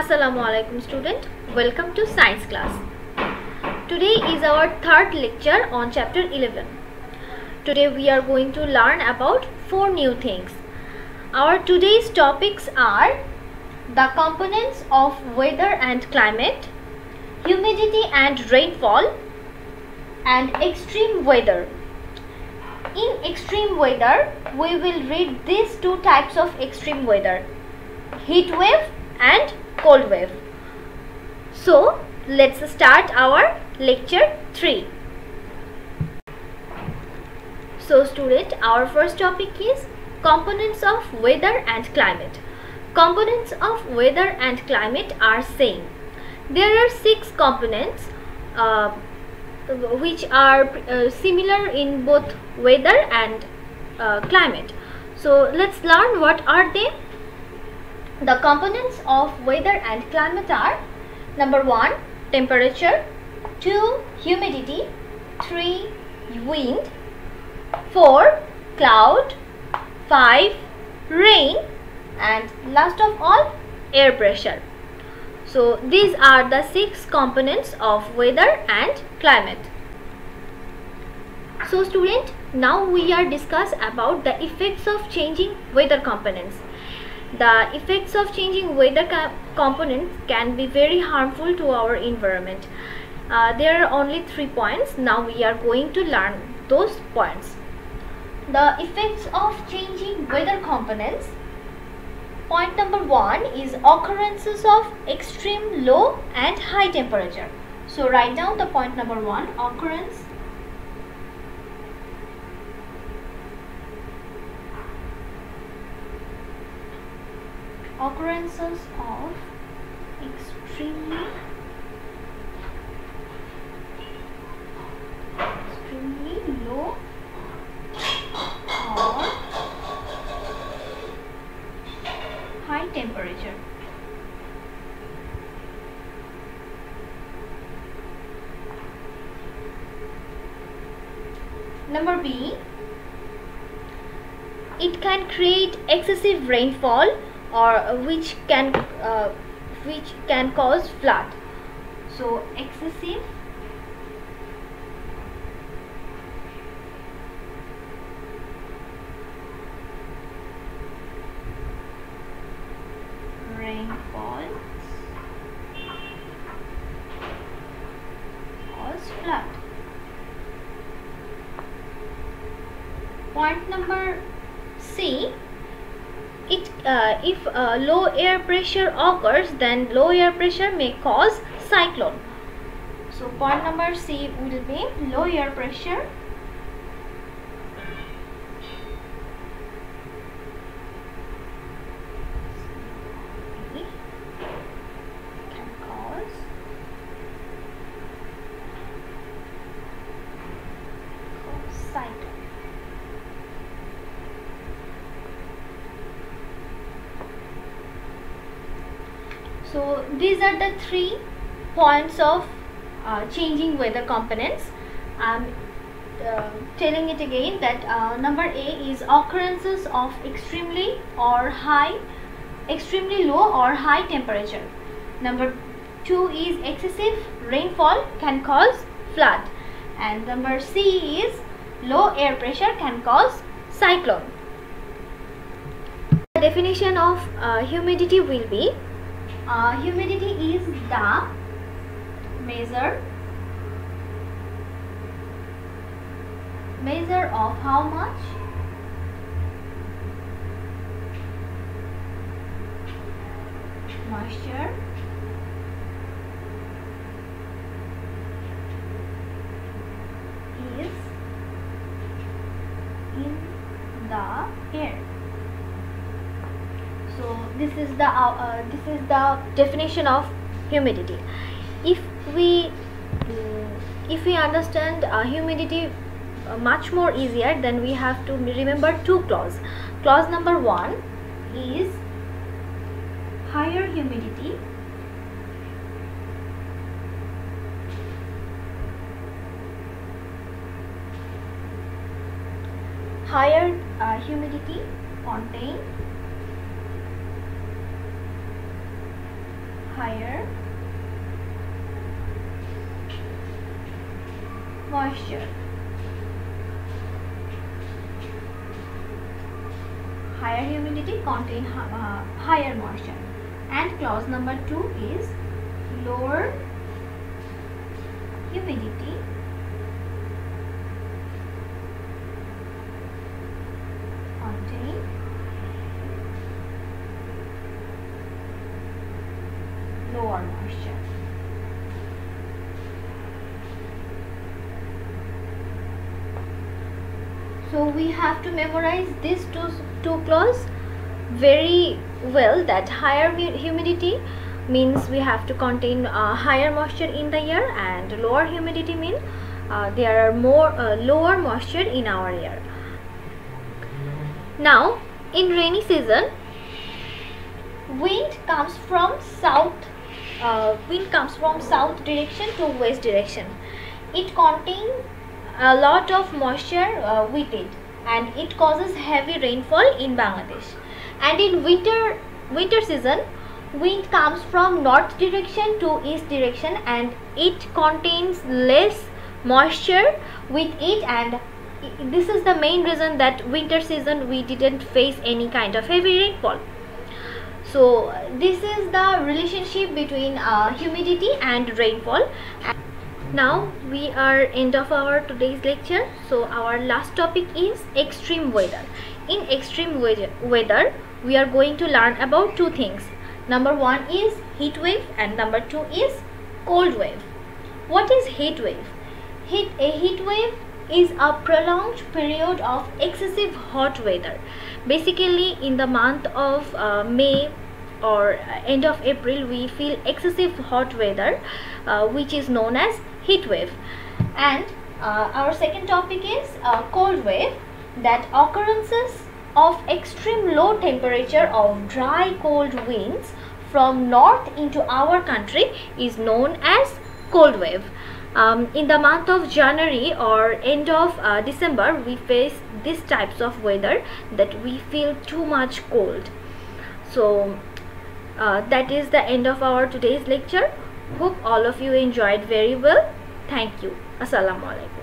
Assalamu alaikum student. Welcome to science class. Today is our third lecture on chapter 11 today we are going to learn about four new things. Our today's topics are the components of weather and climate humidity and rainfall and extreme weather. In extreme weather we will read these two types of extreme weather. Heat wave and cold wave. So let's start our lecture 3. So student our first topic is components of weather and climate. Components of weather and climate are same. There are six components uh, which are uh, similar in both weather and uh, climate. So let's learn what are they the components of weather and climate are number 1 temperature 2 humidity 3 wind 4 cloud 5 rain and last of all air pressure. So these are the six components of weather and climate. So student now we are discuss about the effects of changing weather components the effects of changing weather components can be very harmful to our environment. Uh, there are only three points. Now we are going to learn those points. The effects of changing weather components. Point number one is occurrences of extreme low and high temperature. So write down the point number one occurrence occurrences of extremely extremely low or high temperature. Number B. It can create excessive rainfall or which can uh, which can cause flood. So excessive. Rainfall cause flood. Point number C it uh, if uh, low air pressure occurs then low air pressure may cause cyclone. So point number c will be low air pressure so these are the three points of uh, changing weather components. I'm uh, telling it again that uh, number A is occurrences of extremely or high extremely low or high temperature. Number 2 is excessive rainfall can cause flood. And number C is low air pressure can cause cyclone. The definition of uh, humidity will be uh, humidity is the measure measure of how much? Moisture is in the air so this is the uh, uh, this is the definition of humidity. If we um, if we understand uh, humidity uh, much more easier then we have to remember two clause. Clause number one is higher humidity higher uh, humidity contain higher. Moisture. Higher humidity contain uh, higher moisture. And clause number 2 is lower humidity. Contain lower moisture so we have to memorize these two two clause very well that higher humidity means we have to contain uh, higher moisture in the air and lower humidity mean uh, there are more uh, lower moisture in our air. Now in rainy season wind comes from south uh, wind comes from south direction to west direction. It contains a lot of moisture uh, with it and it causes heavy rainfall in Bangladesh. And in winter winter season wind comes from north direction to east direction and it contains less moisture with it and this is the main reason that winter season we didn't face any kind of heavy rainfall so this is the relationship between uh, humidity and rainfall. Now we are end of our today's lecture. So our last topic is extreme weather. In extreme weather we are going to learn about two things. Number one is heat wave and number two is cold wave. What is heat wave? Heat a heat wave is a prolonged period of excessive hot weather. Basically in the month of uh, may or end of april we feel excessive hot weather uh, which is known as heat wave. And uh, our second topic is uh, cold wave that occurrences of extreme low temperature of dry cold winds from north into our country is known as cold wave um, in the month of January or end of uh, December we face these types of weather that we feel too much cold. So uh, that is the end of our today's lecture. Hope all of you enjoyed very well. Thank you. Assalamu alaikum